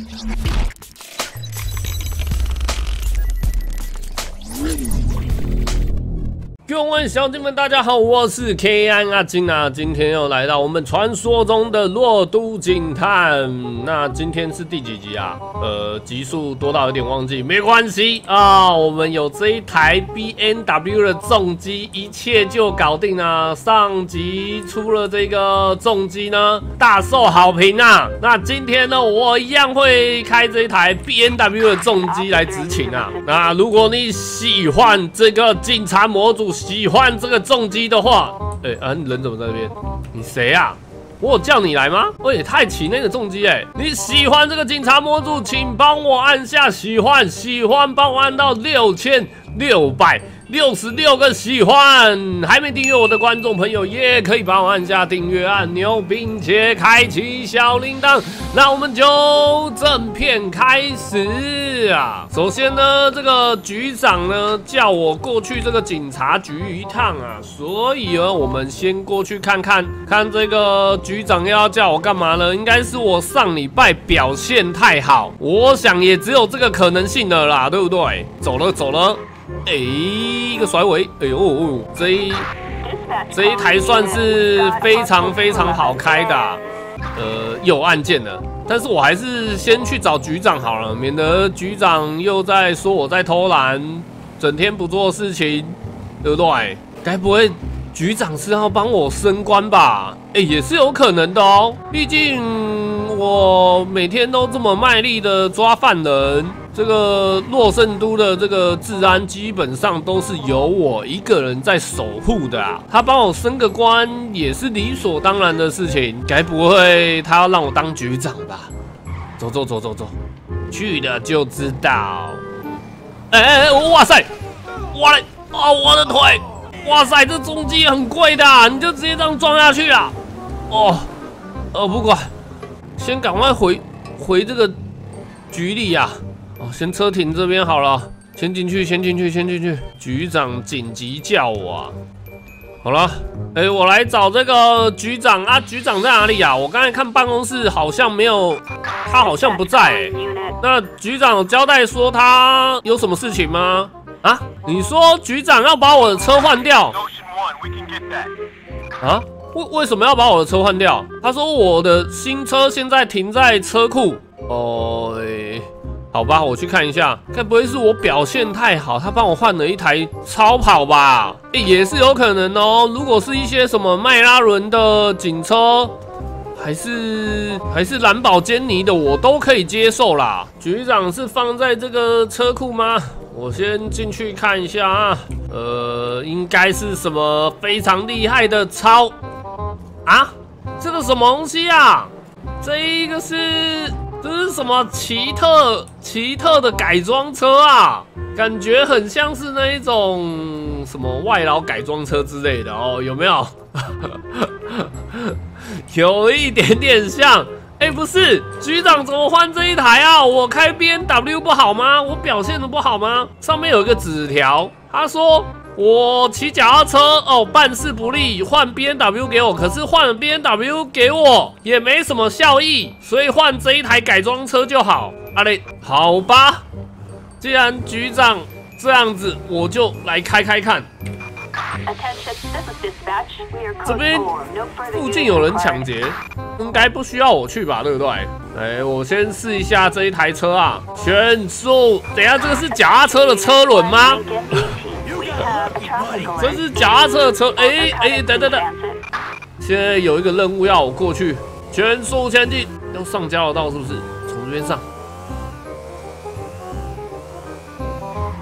you. 各位小弟们，大家好，我是 K 安阿金啊，今天又来到我们传说中的洛都警探。那今天是第几集啊？呃，集数多到有点忘记，没关系啊，我们有这一台 B N W 的重机，一切就搞定了。上集出了这个重机呢，大受好评啊。那今天呢，我一样会开这一台 B N W 的重机来执勤啊。那如果你喜欢这个警察模组，喜欢这个重击的话，哎啊，人怎么在那边？你谁啊？我有叫你来吗？我也，太奇那个重击哎！你喜欢这个警察模组，请帮我按下喜欢，喜欢帮我按到六千六百。六十六个喜欢，还没订阅我的观众朋友也可以帮我按下订阅按钮，并且开启小铃铛。那我们就正片开始啊！首先呢，这个局长呢叫我过去这个警察局一趟啊，所以呢，我们先过去看看，看这个局长又要叫我干嘛呢？应该是我上礼拜表现太好，我想也只有这个可能性了啦，对不对？走了，走了。哎，一个甩尾，哎呦，这一 这一台算是非常非常好开的，呃，有按键的，但是我还是先去找局长好了，免得局长又在说我在偷懒，整天不做事情，对不对？该不会局长是要帮我升官吧？哎，也是有可能的哦，毕竟我每天都这么卖力的抓犯人。这个洛圣都的这个治安基本上都是由我一个人在守护的啊，他帮我升个官也是理所当然的事情，该不会他要让我当局长吧？走走走走走，去了就知道。哎哎哎，哇塞，我的啊我的腿，哇塞，这重机很贵的，你就直接这样撞下去啊？哦，呃不管，先赶快回回这个局里呀。哦，先车停这边好了，先进去，先进去，先进去。局长紧急叫我！好了，哎，我来找这个局长啊！局长在哪里呀？我刚才看办公室好像没有，他好像不在。那局长交代说他有什么事情吗？啊？你说局长要把我的车换掉？啊？为为什么要把我的车换掉？他说我的新车现在停在车库。哦。好吧，我去看一下，该不会是我表现太好，他帮我换了一台超跑吧？哎，也是有可能哦。如果是一些什么迈拉伦的警车，还是还是蓝宝坚尼的，我都可以接受啦。局长是放在这个车库吗？我先进去看一下啊。呃，应该是什么非常厉害的超啊？这个什么东西啊？这个是。这是什么奇特奇特的改装车啊？感觉很像是那一种什么外劳改装车之类的哦，有没有？有一点点像。哎，不是，局长怎么换这一台啊？我开 B N W 不好吗？我表现的不好吗？上面有一个纸条，他说。我骑脚踏车哦，办事不利，换 B N W 给我，可是换了 B N W 给我也没什么效益，所以换这一台改装车就好。阿雷，好吧，既然局长这样子，我就来开开看。这边附近有人抢劫，应该不需要我去吧，对不对？哎，我先试一下这一台车啊，全速。等下这个是脚踏车的车轮吗？这是脚踏车的车，哎哎，等等等，现在有一个任务要我过去，全速前进，要上交流道是不是？从这边上。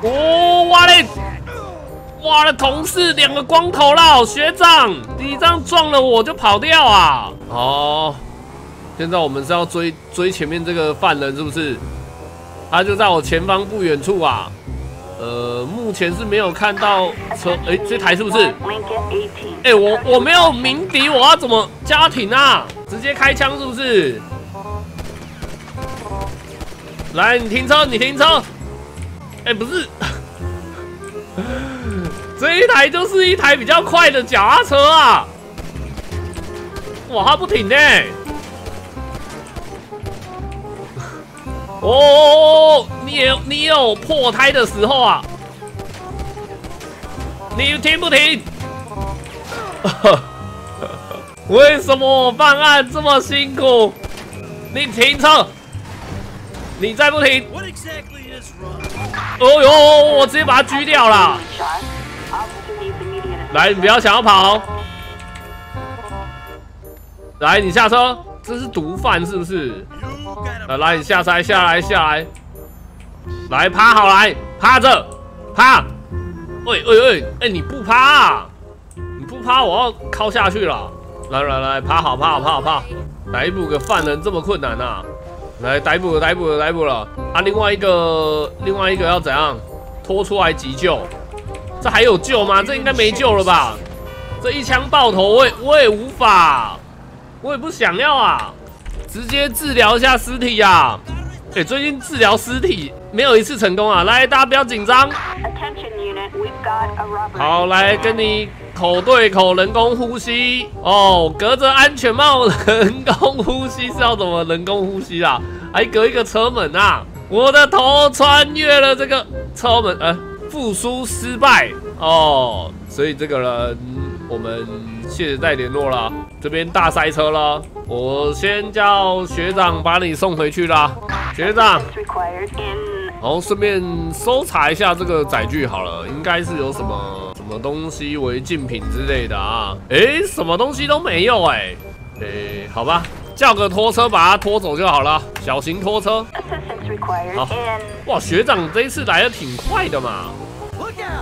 哦，哇嘞，哇的同事两个光头佬，学长，你这样撞了我就跑掉啊？哦，现在我们是要追追前面这个犯人是不是？他就在我前方不远处啊。呃，目前是没有看到车，哎，这台是不是？哎，我我没有鸣笛，我要怎么加停啊？直接开枪是不是？来，你停车，你停车。哎，不是，这一台就是一台比较快的脚踏车啊。哇，它不停呢。哦，你有你有破胎的时候啊！你停不停？为什么办案这么辛苦？你停车！你再不停！哦呦，我直接把他狙掉了！来，你不要想要跑！来，你下车！这是毒贩是不是？来，来，你下山，下来，下来！来，趴好来，趴着，趴！喂喂喂，哎，你不趴？你不趴，我要靠下去了！来来来，趴好，趴好，趴好，趴！逮捕个犯人这么困难啊？来，逮捕，逮捕，逮捕了！啊，另外一个，另外一个要怎样？拖出来急救？这还有救吗？这应该没救了吧？这一枪爆头，我也我也无法，我也不想要啊！直接治疗一下尸体呀！哎，最近治疗尸体没有一次成功啊！来，大家不要紧张。好，来跟你口对口人工呼吸哦，隔着安全帽人工呼吸是要怎么人工呼吸啊？还隔一个车门啊！我的头穿越了这个车门，呃，复苏失败哦，所以这个人我们谢谢再联络了。这边大塞车了，我先叫学长把你送回去啦，学长。然后顺便搜查一下这个载具好了，应该是有什么什么东西违禁品之类的啊？哎，什么东西都没有哎，哎，好吧，叫个拖车把它拖走就好了，小型拖车。好，哇，学长这一次来的挺快的嘛。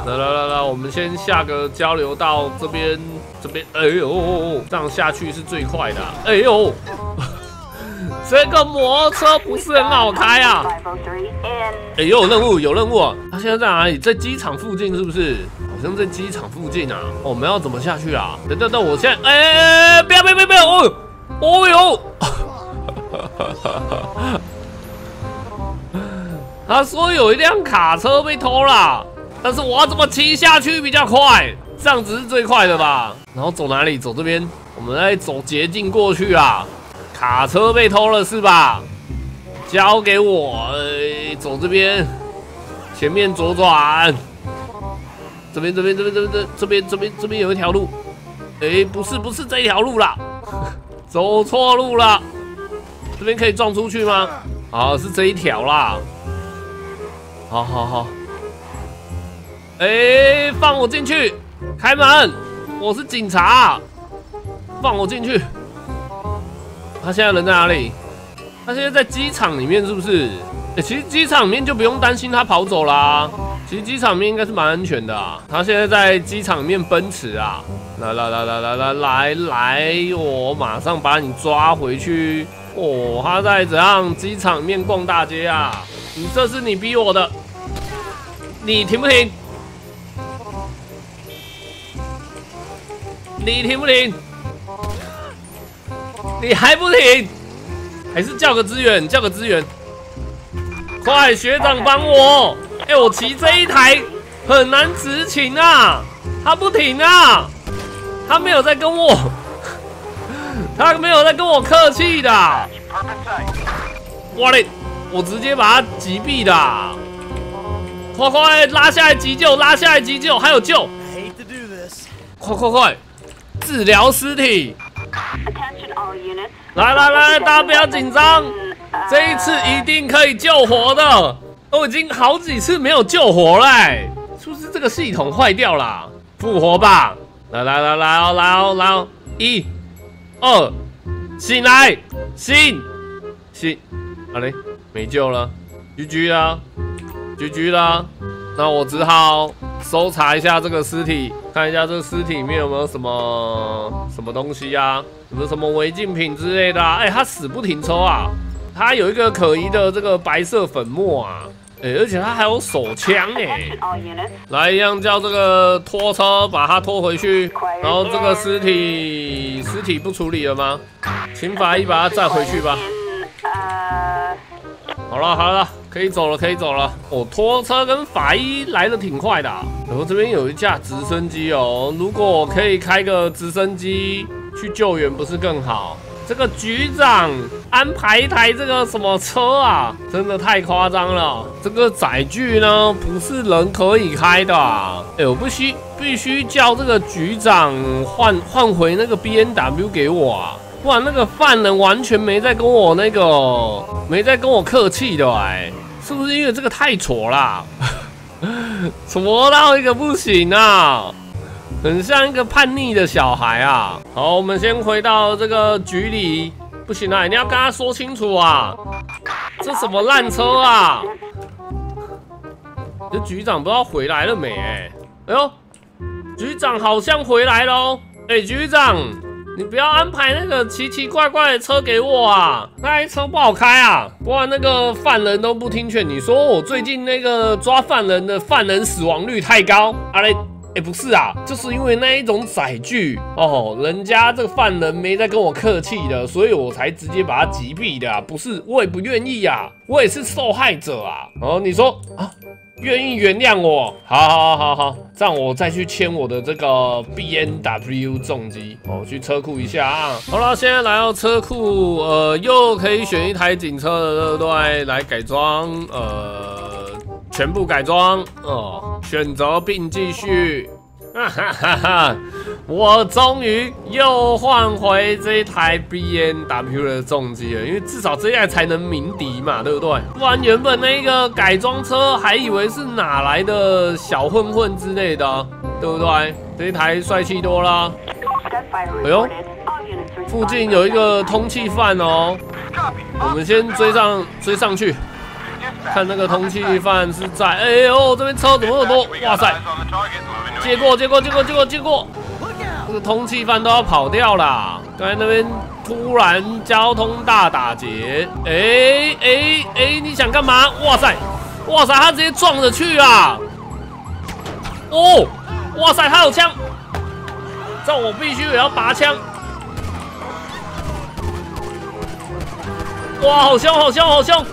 来来来来，我们先下个交流道这边，这边，哎呦，这样下去是最快的。哎呦。这个摩托车不是很好开啊！哎，呦任务，有任务！他现在在哪里？在机场附近是不是？好像在机场附近啊！我们要怎么下去啊？等等等，我现在……哎，不要不要不要不要！哦，哦哟！他说有一辆卡车被偷了，但是我要怎么骑下去比较快？这样子是最快的吧？然后走哪里？走这边，我们来走捷径过去啊！卡车被偷了是吧？交给我，走这边，前面左转。这边这边这边这边这边这边这边有一条路，哎，不是不是这一条路啦，走错路了。这边可以撞出去吗？啊，是这一条啦。好好好，哎，放我进去，开门，我是警察，放我进去。他现在人在哪里？他现在在机场里面，是不是？哎，其实机场里面就不用担心他跑走啦。其实机场里面应该是蛮安全的啊。他现在在机场里面奔驰啊！来来来来来来来来，我马上把你抓回去。哦，他在怎样？机场里面逛大街啊？你这是你逼我的，你停不停？你停不停？你还不停，还是叫个支援，叫个支援，快，学长帮我！哎，我骑这一台很难执勤啊，他不停啊，他没有在跟我，他没有在跟我客气的。哇嘞，我直接把他击毙的，快快拉下来急救，拉下来急救，还有救，快快快，治疗尸体。来来来，大家不要紧张，这一次一定可以救活的。都已经好几次没有救活了，是不是这个系统坏掉了？复活吧！来来来来哦来哦来哦，一、二，醒来，醒醒，好嘞，没救了，GG 啦，GG 啦，那我只好。搜查一下这个尸体，看一下这个尸体里面有没有什么什么东西呀？有没有什么违禁品之类的？啊哎，他死不停抽啊！他有一个可疑的这个白色粉末啊！哎，而且他还有手枪哎！来，一样叫这个拖车把他拖回去，然后这个尸体尸体不处理了吗？请法医把他载回去吧。好了好了，可以走了可以走了。哦，拖车跟法医来的挺快的。然后这边有一架直升机哦，如果我可以开个直升机去救援，不是更好？这个局长安排一台这个什么车啊？真的太夸张了！这个载具呢，不是人可以开的。哎，我不需必须叫这个局长换换回那个 B N W 给我啊！不然那个犯人完全没在跟我那个没在跟我客气的哎，是不是因为这个太挫啦？挫到一个不行啊！很像一个叛逆的小孩啊！好，我们先回到这个局里。不行啊，你要跟他说清楚啊！这什么烂车啊！这局长不知道回来了没？哎，哎呦，局长好像回来喽！哎，局长，你不要安排那个奇奇怪怪的车给我啊！那台车不好开啊！不然那个犯人都不听劝，你说我最近那个抓犯人的犯人死亡率太高，阿嘞。哎，不是啊，就是因为那一种载具哦，人家这个犯人没在跟我客气的，所以我才直接把他击毙的！不是，我也不愿意啊，我也是受害者啊！哦，你说啊，愿意原谅我？好，好，好，好，这样我再去签我的这个 B N W 重机我，去车库一下啊。好了，现在来到车库，呃，又可以选一台警车的，对不对？来改装，呃，全部改装哦。选择并继续，哈哈哈哈！我终于又换回这一台 B N W 的重机了，因为至少这样才能鸣笛嘛，对不对？不然原本那个改装车还以为是哪来的小混混之类的，对不对？这一台帅气多了。哎呦，附近有一个通气犯哦，我们先追上追上去。看那个通气犯是在，哎呦，这边车怎么那么多？哇塞！接过，接过，接过，接过，接过。这个通缉犯都要跑掉了。刚才那边突然交通大打劫，哎哎哎，你想干嘛？哇塞，哇塞，他直接撞着去啊！哦，哇塞，他有枪，这我必须也要拔枪。哇，好凶，好凶，好凶！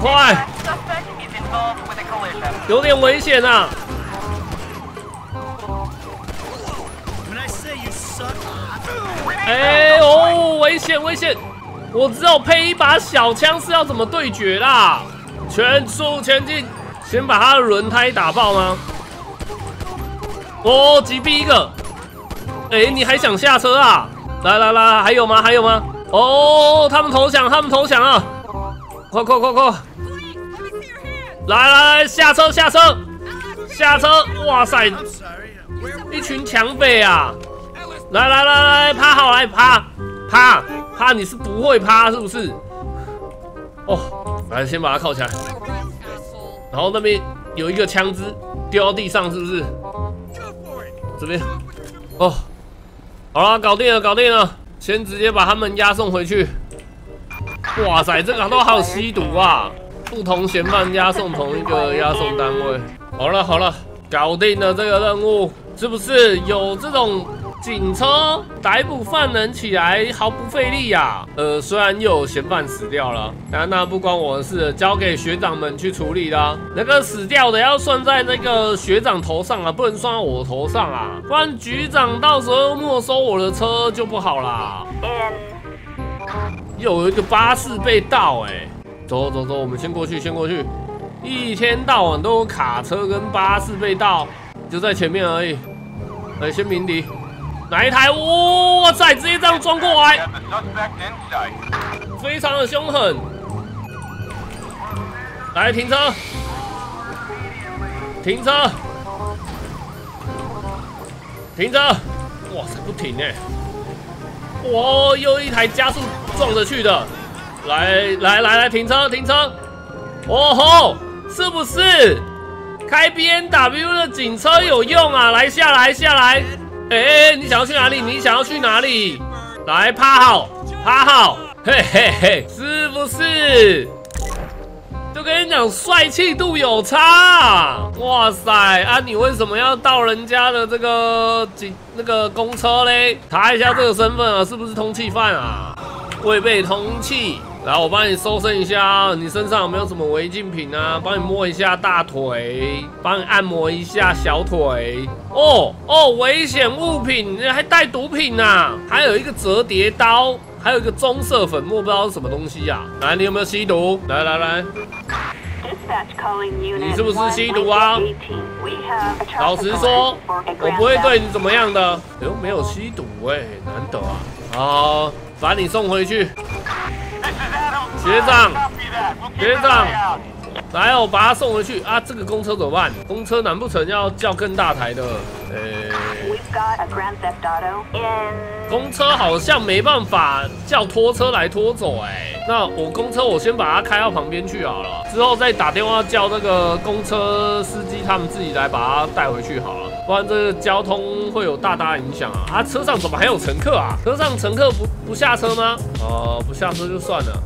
快！有点危险啊！哎哦，危险危险！我只有配一把小枪，是要怎么对决啦？全速前进，先把他的轮胎打爆吗？哦，击毙一个！哎，你还想下车啊？来来来，还有吗？还有吗？哦，他们投降，他们投降啊！快快快快！来来来，下车下车下车！哇塞，一群抢匪啊！来来来来，趴好来趴趴趴，你是不会趴是不是？哦，来先把它铐起来。然后那边有一个枪支掉到地上，是不是？这边哦，好了，搞定了，搞定了，先直接把他们押送回去。哇塞，这个都好吸毒啊！不同嫌犯押送同一个押送单位。好了好了，搞定了这个任务，是不是有这种警车逮捕犯人起来毫不费力呀？呃，虽然又有嫌犯死掉了，但那不关我的事，交给学长们去处理啦。那个死掉的要算在那个学长头上啊，不能算在我头上啊，不然局长到时候没收我的车就不好啦。又有一个巴士被盗，哎，走走走，我们先过去，先过去。一天到晚都有卡车跟巴士被盗，就在前面而已。来，先鸣笛。哪一台？哇塞，直接这样撞过来，非常的凶狠。来，停车，停车，停车。哇塞，不停哎。哇，又一台加速。撞着去的，来来来来，停车停车！哦吼，是不是开 B N W 的警车有用啊？来下来下来，哎，你想要去哪里？你想要去哪里？来趴好趴好，嘿嘿嘿，是不是？就跟你讲，帅气度有差。哇塞啊，你为什么要盗人家的这个警那个公车嘞？查一下这个身份啊，是不是通缉犯啊？未被通缉，来，我帮你搜身一下，你身上有没有什么违禁品啊？帮你摸一下大腿，帮你按摩一下小腿。哦哦，危险物品，还带毒品呐！还有一个折叠刀，还有一个棕色粉末，不知道是什么东西呀？来，你有没有吸毒？来来来。你是不是吸毒啊？老实说，我不会对你怎么样的。哎呦，没有吸毒哎，难得啊！好，把你送回去。学长，学长，来，我把他送回去啊！这个公车怎么办？公车难不成要叫更大台的？公车好像没办法叫拖车来拖走哎。那我公车我先把它开到旁边去好了，之后再打电话叫那个公车司机他们自己来把它带回去好了，不然这个交通会有大大影响啊！啊，车上怎么还有乘客啊？车上乘客不不下车吗？哦，不下车就算了。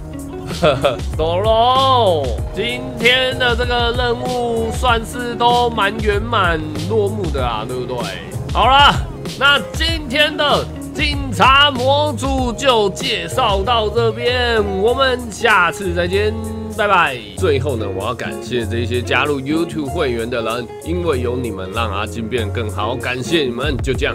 走喽！今天的这个任务算是都蛮圆满落幕的啊，对不对？好了，那今天的。警察模组就介绍到这边，我们下次再见，拜拜。最后呢，我要感谢这些加入 YouTube 会员的人，因为有你们，让阿金变得更好，感谢你们，就这样。